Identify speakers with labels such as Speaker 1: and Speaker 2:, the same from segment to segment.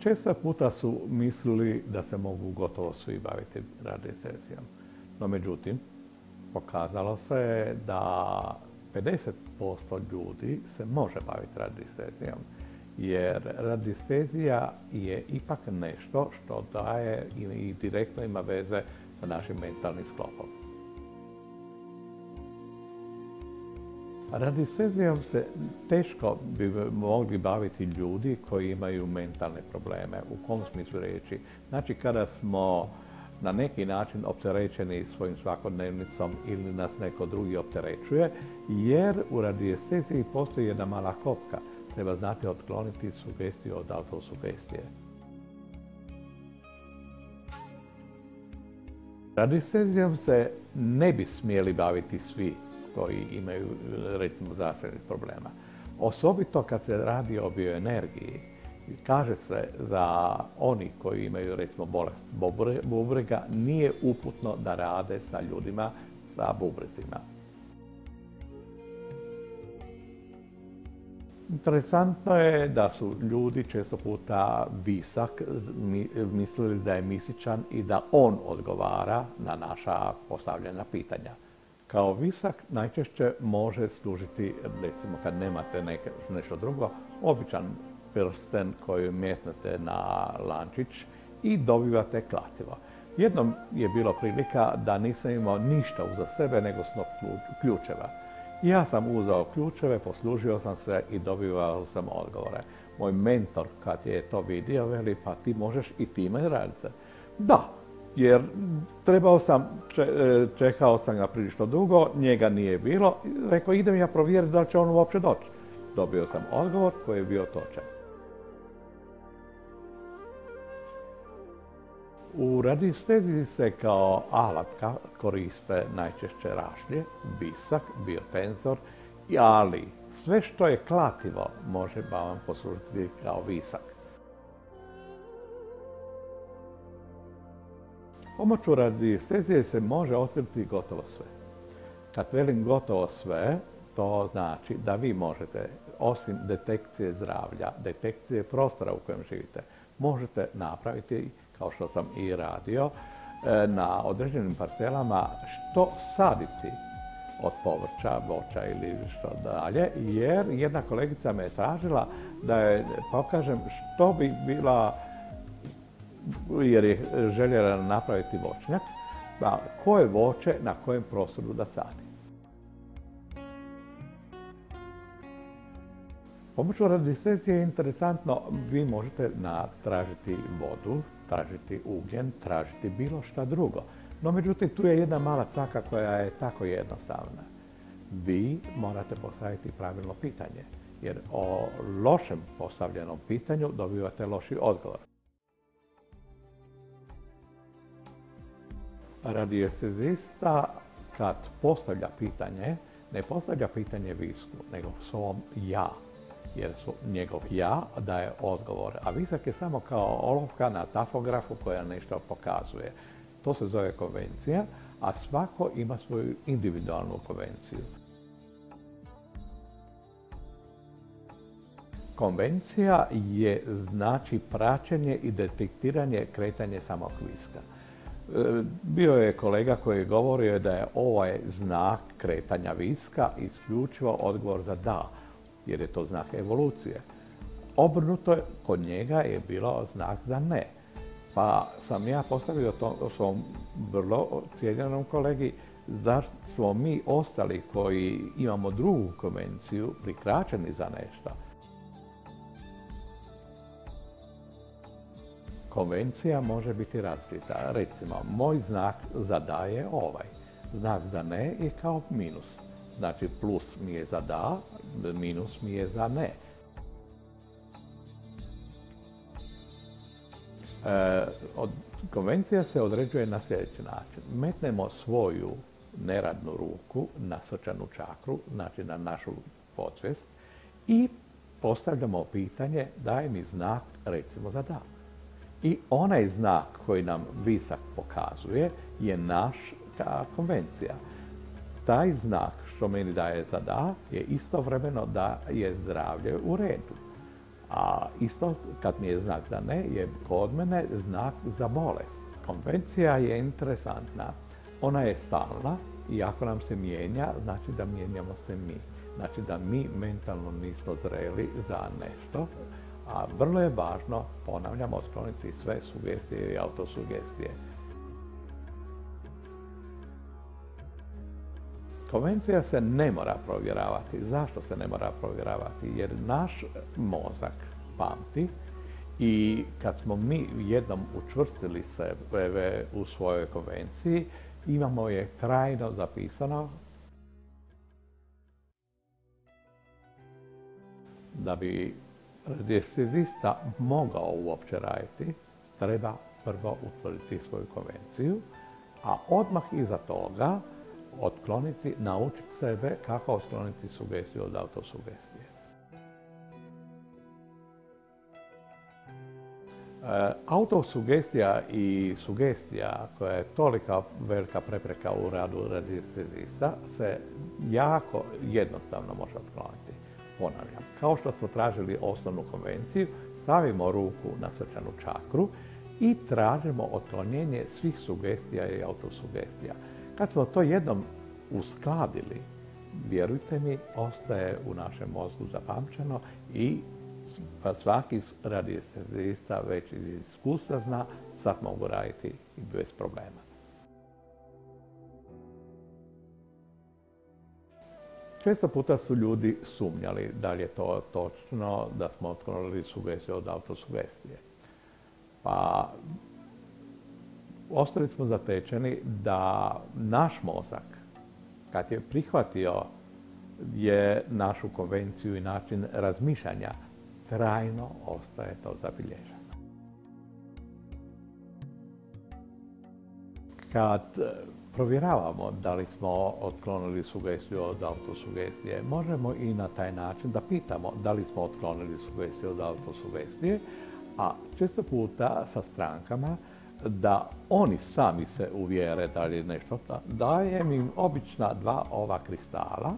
Speaker 1: Često puta su mislili da se mogu gotovo svi baviti radiestezijom. No međutim, pokazalo se da 50% ljudi se može baviti radiestezijom. Jer radiestezija je ipak nešto što daje i direktno ima veze sa našim mentalnim sklopom. Radiestezijom se teško bi mogli baviti ljudi koji imaju mentalne probleme. U kom smislu reći? Znači kada smo na neki način opterećeni svojim svakodnevnicom ili nas neko drugi opterećuje, jer u radiesteziji postoji jedna mala kopka. Treba znati otkloniti sugestiju od autosugestije. Radiestezijom se ne bi smjeli baviti svi koji imaju recimo zdravstvenih problema. Osobito kad se radi o bioenergiji, kaže se da oni koji imaju recimo bolest bubrega nije uputno da rade sa ljudima sa bubrezima. Interesantno je da su ljudi često puta visak mislili da je misičan i da on odgovara na naša postavljena pitanja. Kao visak najčešće može služiti, recimo kad nemate nešto drugo, običan prsten koji mjetnete na lančić i dobivate klativo. Jednom je bilo prilika da nisam imao ništa uza sebe nego snop ključeva. Ja sam uzao ključeve, poslužio sam se i dobivao sam odgovore. Moj mentor kad je to vidio veli pa ti možeš i time raditi. Da, jer trebao sam, e, čekao sam ga prilično dugo, njega nije bilo, rekao idem ja provjeriti da li će on uopće doći. Dobio sam odgovor koji je bio točan. U radiesteziji se kao alat koriste najčešće rašlje, bisak, biotenzor, ali sve što je klativo može vam poslužiti kao visak. Pomoću radiestezije se može otkriti gotovo sve. Kad velim gotovo sve, to znači da vi možete, osim detekcije zdravlja, detekcije prostora u kojem živite, možete napraviti, kao što sam i radio, e, na određenim parcelama što saditi od povrća, voća ili što dalje, jer jedna kolegica me je tražila da je pokažem što bi bila jer je željela napraviti voćnjak, pa koje voće na kojem prostoru da sadi. Pomoću radiestezije je interesantno, vi možete tražiti vodu, tražiti ugljen, tražiti bilo šta drugo. No međutim, tu je jedna mala caka koja je tako jednostavna. Vi morate postaviti pravilno pitanje, jer o lošem postavljenom pitanju dobivate loši odgovor. Radiestezista kad postavlja pitanje, ne postavlja pitanje visku, nego svom ja, jer su njegov ja daje odgovor, a visak je samo kao olovka na tafografu koja nešto pokazuje. To se zove konvencija, a svako ima svoju individualnu konvenciju. Konvencija je znači praćenje i detektiranje kretanje samog viska. E, bio je kolega koji je govorio da je ovaj znak kretanja viska isključivo odgovor za da, jer je to znak evolucije. Obrnuto kod njega je bilo znak za ne. Pa sam ja postavio to svom vrlo cijenjenom kolegi da smo mi ostali koji imamo drugu konvenciju prikraćeni za nešto. Konvencija može biti različita. Recimo, moj znak za da je ovaj. Znak za ne je kao minus. Znači, plus mi je za da, minus mi je za ne. E, konvencija se određuje na sljedeći način. Metnemo svoju neradnu ruku na srčanu čakru, znači na našu podsvest i postavljamo pitanje daj mi znak recimo za da. I onaj znak koji nam visak pokazuje je naša konvencija. Taj znak što meni daje za da je istovremeno da je zdravlje u redu. A isto kad mi je znak da ne, je kod mene znak za bolest. Konvencija je interesantna. Ona je stalna i ako nam se mijenja, znači da mijenjamo se mi. Znači da mi mentalno nismo zreli za nešto, a vrlo je važno, ponavljam, otkloniti sve sugestije i autosugestije. Konvencija se ne mora provjeravati. Zašto se ne mora provjeravati? Jer naš mozak pamti i kad smo mi jednom učvrstili se u svojoj konvenciji, imamo je trajno zapisano da bi radiestezista mogao uopće raditi, treba prvo utvrditi svoju konvenciju, a odmah iza toga otkloniti, naučiti sebe kako otkloniti sugestiju od autosugestije. E, autosugestija i sugestija koja je tolika velika prepreka u radu radiestezista se jako jednostavno može otkloniti. Ponavljam, kao što smo tražili osnovnu konvenciju, stavimo ruku na srčanu čakru i tražimo otklonjenje svih sugestija i autosugestija. Kad smo to jednom uskladili, vjerujte mi, ostaje u našem mozgu zapamćeno i pa svaki radijestezista već iz iskustva zna, sad mogu raditi i bez problema. Često puta su ljudi sumnjali da li je to točno, da smo otklonili sugestiju od autosugestije. Pa ostali smo zatečeni da naš mozak, kad je prihvatio je našu konvenciju i način razmišljanja, trajno ostaje to zabilježeno. Kad provjeravamo da li smo otklonili sugestiju od autosugestije, možemo i na taj način da pitamo da li smo otklonili sugestiju od autosugestije, a često puta sa strankama da oni sami se uvjere da li nešto, dajem im obična dva ova kristala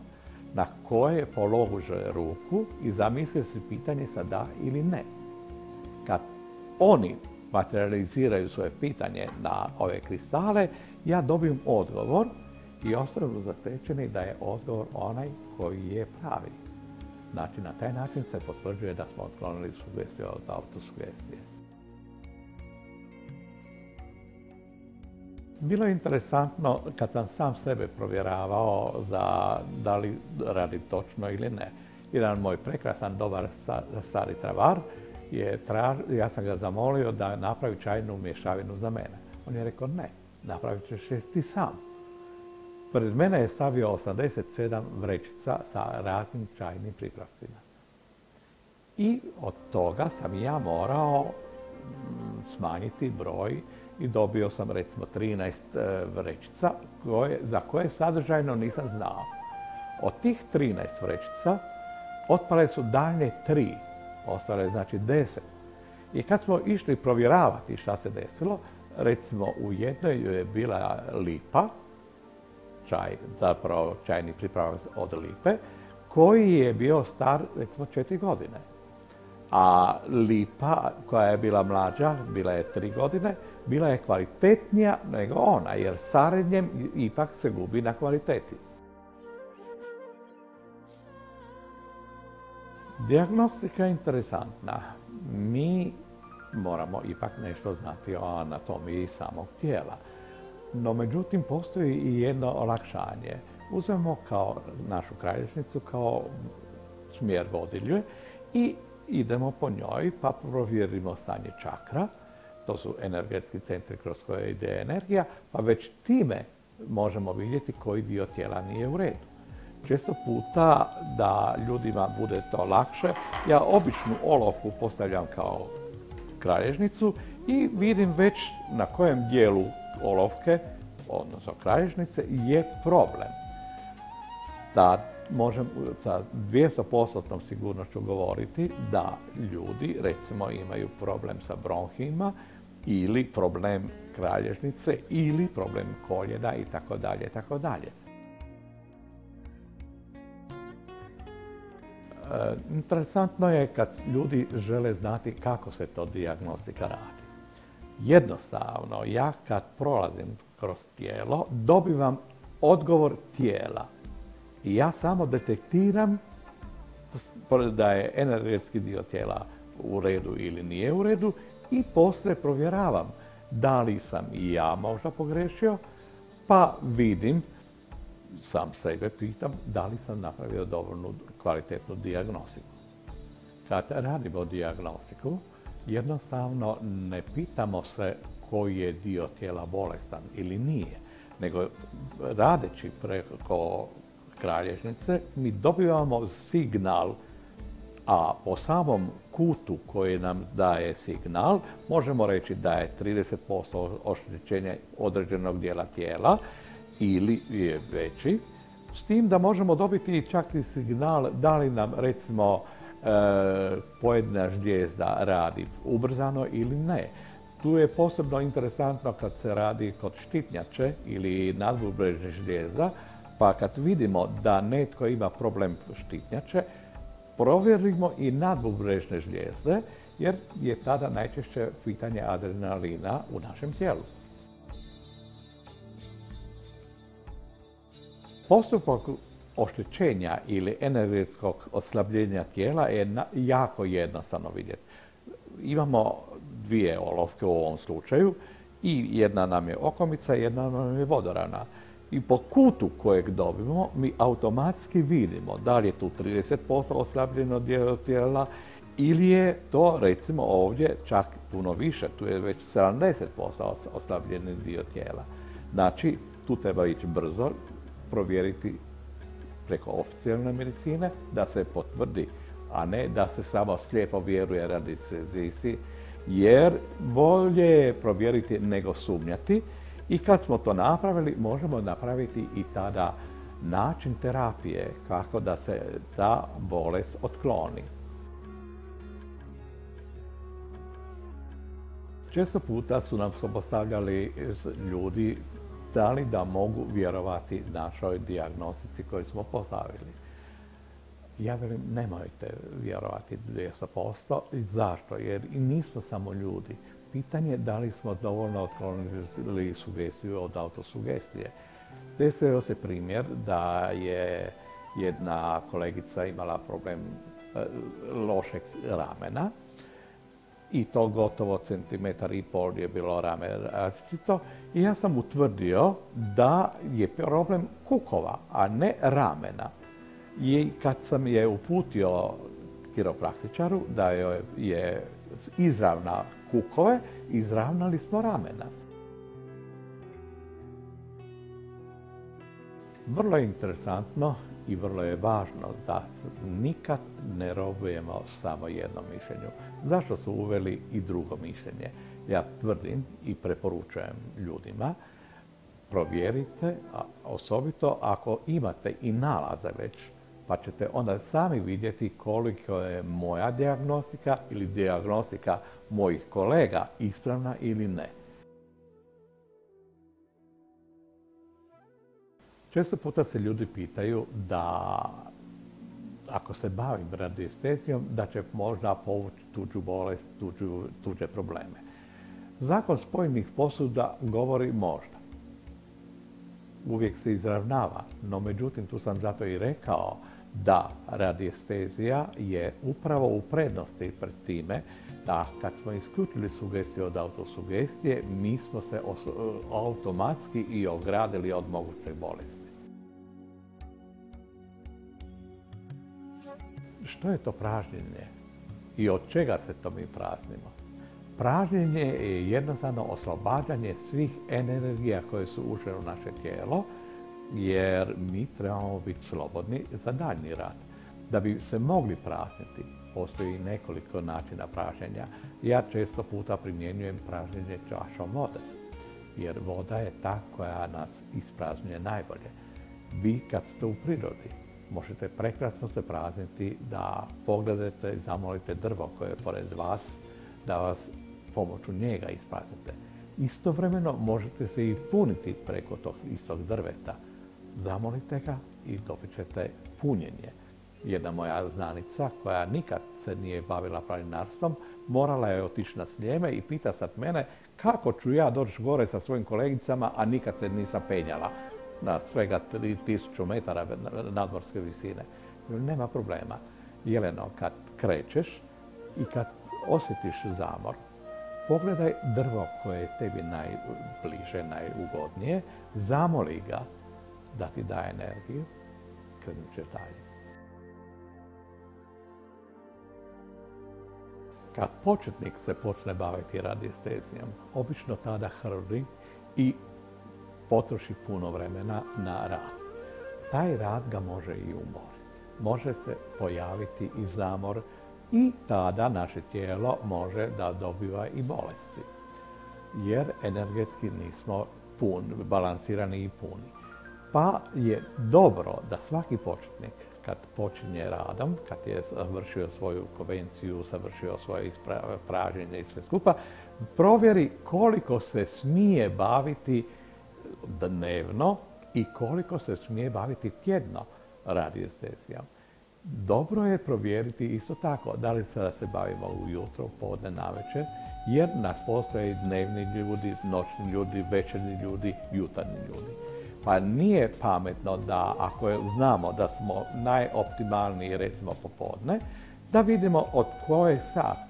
Speaker 1: na koje polože ruku i zamisle se pitanje sa da ili ne. Kad oni materializiraju svoje pitanje na ove kristale, ja dobijem odgovor i ostavim zatečeni da je odgovor onaj koji je pravi. Znači, na taj način se potvrđuje da smo otklonili sugestiju od autosugestije. Bilo je interesantno kad sam sam sebe provjeravao za da li radi točno ili ne. Jedan moj prekrasan, dobar stari travar je ja sam ga zamolio da napravi čajnu mješavinu za mene. On je rekao ne, napravit ćeš je ti sam. Pred mene je stavio 87 vrećica sa raznim čajnim pripravcima. I od toga sam ja morao mm, smanjiti broj i dobio sam recimo 13 e, vrećica za koje sadržajno nisam znao. Od tih 13 vrećica otpale su dalje tri, ostale znači 10. I kad smo išli provjeravati šta se desilo, recimo u jednoj je bila lipa, čaj, zapravo čajni pripravak od lipe, koji je bio star recimo četiri godine. A lipa koja je bila mlađa, bila je tri godine, bila je kvalitetnija nego ona, jer sarenjem ipak se gubi na kvaliteti. Diagnostika je interesantna. Mi moramo ipak nešto znati o anatomiji samog tijela. No, međutim, postoji i jedno olakšanje. Uzmemo kao našu kralješnicu kao smjer vodilje i idemo po njoj pa provjerimo stanje čakra, to su energetski centri kroz koje ide energija, pa već time možemo vidjeti koji dio tijela nije u redu. Često puta da ljudima bude to lakše, ja običnu olovku postavljam kao kralježnicu i vidim već na kojem dijelu olovke, odnosno kralježnice, je problem. Da možem sa 200% sigurnošću govoriti da ljudi recimo imaju problem sa bronhima ili problem kralježnice ili problem koljena i tako. Interesantno je kad ljudi žele znati kako se to dijagnostika radi. Jednostavno, ja kad prolazim kroz tijelo, dobivam odgovor tijela. I ja samo detektiram da je energetski dio tijela u redu ili nije u redu i poslije provjeravam da li sam i ja možda pogrešio, pa vidim, sam sebe pitam, da li sam napravio dovoljnu kvalitetnu dijagnostiku. Kad radimo dijagnostiku, jednostavno ne pitamo se koji je dio tijela bolestan ili nije, nego radeći preko kralježnice mi dobivamo signal a po samom kutu koji nam daje signal možemo reći da je 30% oštećenja određenog dijela tijela ili je veći, s tim da možemo dobiti čak i signal da li nam recimo e, pojedina žljezda radi ubrzano ili ne. Tu je posebno interesantno kad se radi kod štitnjače ili nadbubrežnih žljezda, pa kad vidimo da netko ima problem štitnjače, provjerimo i nadbubrežne žljezde, jer je tada najčešće pitanje adrenalina u našem tijelu. Postupak oštećenja ili energetskog oslabljenja tijela je jako jednostavno vidjeti. Imamo dvije olovke u ovom slučaju i jedna nam je okomica, jedna nam je vodorana i po kutu kojeg dobimo mi automatski vidimo da li je tu 30% oslabljeno dijelo tijela ili je to recimo ovdje čak puno više, tu je već 70% oslabljeni dio tijela. Znači, tu treba ići brzo, provjeriti preko oficijalne medicine da se potvrdi, a ne da se samo slijepo vjeruje radi se jer bolje je provjeriti nego sumnjati i kad smo to napravili, možemo napraviti i tada način terapije, kako da se ta bolest otkloni. Često puta su nam se postavljali ljudi da li da mogu vjerovati našoj dijagnostici koju smo postavili. Ja velim, nemojte vjerovati 200%. Zašto? Jer i nismo samo ljudi. Pitanje je da li smo dovoljno otklonili sugestiju od autosugestije. Desio se primjer da je jedna kolegica imala problem e, lošeg ramena i to gotovo centimetar i pol je bilo rame različito i ja sam utvrdio da je problem kukova, a ne ramena. I kad sam je uputio kiropraktičaru da je izravna kukove, izravnali smo ramena. Vrlo interesantno i vrlo je važno da nikad ne robujemo samo jednom mišljenju. Zašto su uveli i drugo mišljenje? Ja tvrdim i preporučujem ljudima, provjerite, osobito ako imate i nalaze već, pa ćete onda sami vidjeti koliko je moja dijagnostika ili dijagnostika mojih kolega ispravna ili ne. Često puta se ljudi pitaju da ako se bavim radiestezijom, da će možda povući tuđu bolest, tuđe probleme. Zakon spojenih posuda govori možda. Uvijek se izravnava, no međutim tu sam zato i rekao da radiestezija je upravo u prednosti pred time da kad smo isključili sugestiju od autosugestije, mi smo se automatski i ogradili od moguće bolesti. Što je to pražnjenje i od čega se to mi praznimo? Pražnjenje je jednostavno oslobađanje svih energija koje su ušle u naše tijelo, jer mi trebamo biti slobodni za daljnji rad. Da bi se mogli prazniti, postoji nekoliko načina praženja. Ja često puta primjenjujem praženje čašom vode, jer voda je ta koja nas ispraznjuje najbolje. Vi kad ste u prirodi, možete prekrasno se prazniti da pogledate i zamolite drvo koje je pored vas, da vas pomoću njega ispraznite. Istovremeno možete se i puniti preko tog istog drveta. Zamolite ga i dobit ćete punjenje. Jedna moja znanica koja nikad se nije bavila planinarstvom, morala je otići na sljeme i pita sad mene kako ću ja doći gore sa svojim kolegicama, a nikad se nisam penjala na svega 3000 metara nadmorske visine. Nema problema. Jeleno, kad krećeš i kad osjetiš zamor, pogledaj drvo koje je tebi najbliže, najugodnije, zamoli ga da ti daje energiju, krenut će dalje. Kad početnik se počne baviti radiestezijom, obično tada hrli i potroši puno vremena na rad. Taj rad ga može i umoriti. Može se pojaviti i zamor i tada naše tijelo može da dobiva i bolesti. Jer energetski nismo pun, balansirani i puni. Pa je dobro da svaki početnik kad počinje radom, kad je završio svoju konvenciju, završio svoje praženje i sve skupa, provjeri koliko se smije baviti dnevno i koliko se smije baviti tjedno radiestezijom. Dobro je provjeriti isto tako da li se da se bavimo ujutro, podne, navečer, jer nas postoje dnevni ljudi, noćni ljudi, večerni ljudi, jutarnji ljudi. Pa nije pametno da ako znamo da smo najoptimalniji recimo popodne, da vidimo od koje sat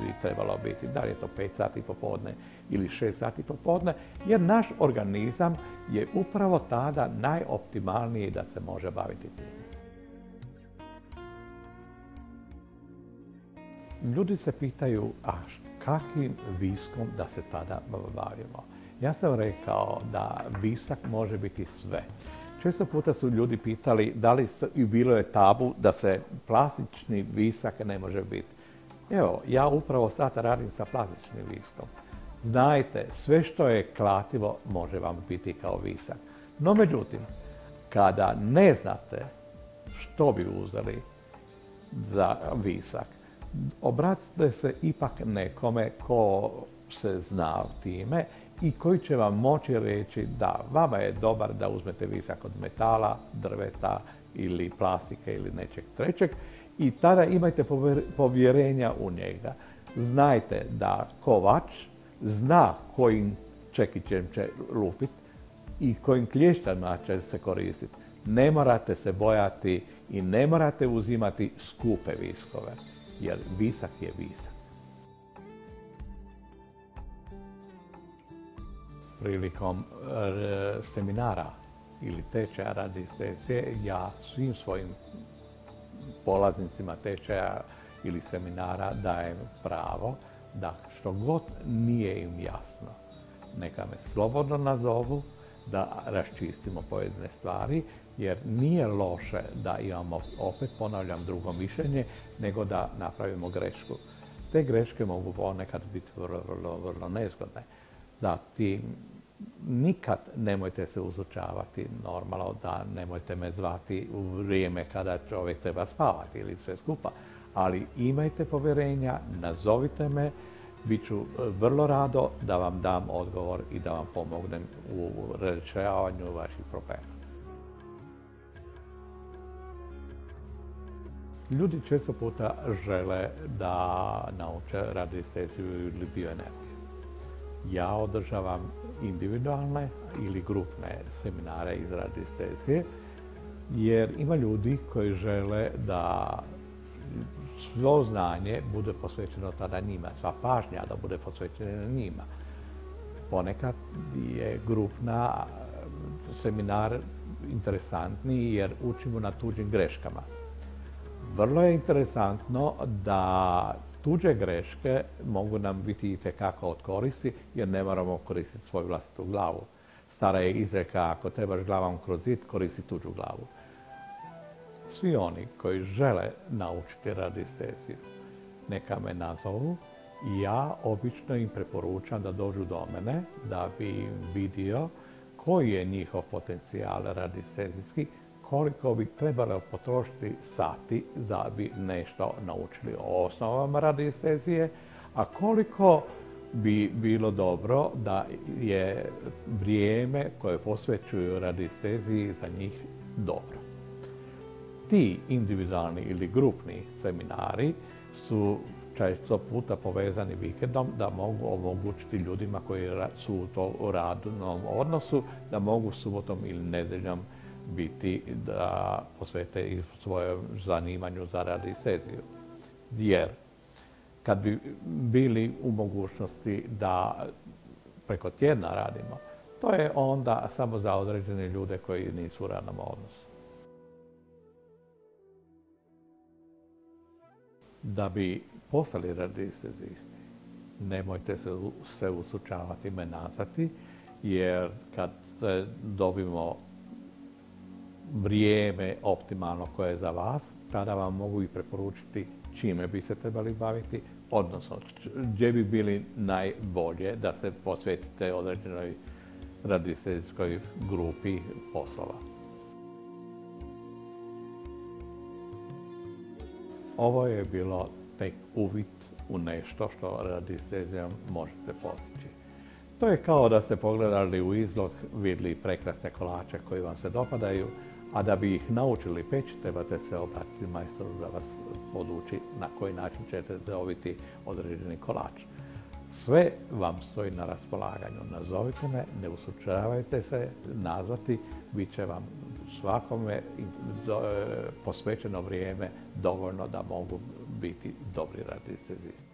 Speaker 1: bi trebalo biti. Da li je to 5 sati popodne ili 6 sati popodne, jer naš organizam je upravo tada najoptimalniji da se može baviti tim. Ljudi se pitaju, a kakvim viskom da se tada bavimo? Ja sam rekao da visak može biti sve. Često puta su ljudi pitali da li i bilo je tabu da se plastični visak ne može biti. Evo, ja upravo sad radim sa plastičnim viskom. Znajte, sve što je klativo može vam biti kao visak. No međutim, kada ne znate što bi uzeli za visak, obratite se ipak nekome ko se zna time i koji će vam moći reći da vama je dobar da uzmete visak od metala, drveta ili plastike ili nečeg trećeg i tada imajte povjerenja u njega. Znajte da kovač zna kojim čekićem će lupit i kojim klješćama će se koristiti. Ne morate se bojati i ne morate uzimati skupe viskove, jer visak je visak. Prilikom e, seminara ili tečaja radi ja svim svojim polaznicima tečaja ili seminara dajem pravo da što god nije im jasno, neka me slobodno nazovu da raščistimo pojedine stvari, jer nije loše da imamo, opet ponavljam, drugo mišljenje, nego da napravimo grešku. Te greške mogu ponekad biti vrlo, vrlo, vrlo nezgodne. Da nikad nemojte se uzučavati normalno da nemojte me zvati u vrijeme kada čovjek treba spavati ili sve skupa. Ali imajte povjerenja, nazovite me, bit ću vrlo rado da vam dam odgovor i da vam pomognem u rješavanju vaših problema. Ljudi često puta žele da nauče radiesteziju ili bioenergiju. Ja održavam individualne ili grupne seminare iz radiestezije, jer ima ljudi koji žele da svo znanje bude posvećeno tada njima, sva pažnja da bude posvećena njima. Ponekad je grupna seminar interesantniji jer učimo na tuđim greškama. Vrlo je interesantno da tuđe greške mogu nam biti itekako od koristi jer ne moramo koristiti svoju vlastitu glavu. Stara je izreka ako trebaš glavom kroz zid, koristi tuđu glavu. Svi oni koji žele naučiti radiesteziju, neka me nazovu i ja obično im preporučam da dođu do mene da bi vidio koji je njihov potencijal radiestezijski, koliko bi trebalo potrošiti sati da bi nešto naučili o osnovama radiestezije, a koliko bi bilo dobro da je vrijeme koje posvećuju radiesteziji za njih dobro. ti individualni ili grupni seminari su često puta povezani vikendom da mogu omogućiti ljudima koji su u to radnom odnosu da mogu subotom ili nedeljom biti da posvete i svojem zanimanju za radiesteziju. Jer kad bi bili u mogućnosti da preko tjedna radimo, to je onda samo za određene ljude koji nisu u radnom odnosu. Da bi postali radiestezisti, nemojte se, se usučavati me nazvati, jer kad dobimo vrijeme optimalno koje je za vas, tada vam mogu i preporučiti čime bi se trebali baviti, odnosno gdje bi bili najbolje da se posvetite određenoj radiesteziskoj grupi poslova. Ovo je bilo tek uvid u nešto što radiestezijom možete postići. To je kao da ste pogledali u izlog, vidjeli prekrasne kolače koji vam se dopadaju, a da bi ih naučili peći, trebate se obratiti majstoru da vas poduči na koji način ćete dobiti određeni kolač. Sve vam stoji na raspolaganju. Nazovite me, ne usučavajte se nazvati, bit će vam svakome e, posvećeno vrijeme dovoljno da mogu biti dobri radicezisti.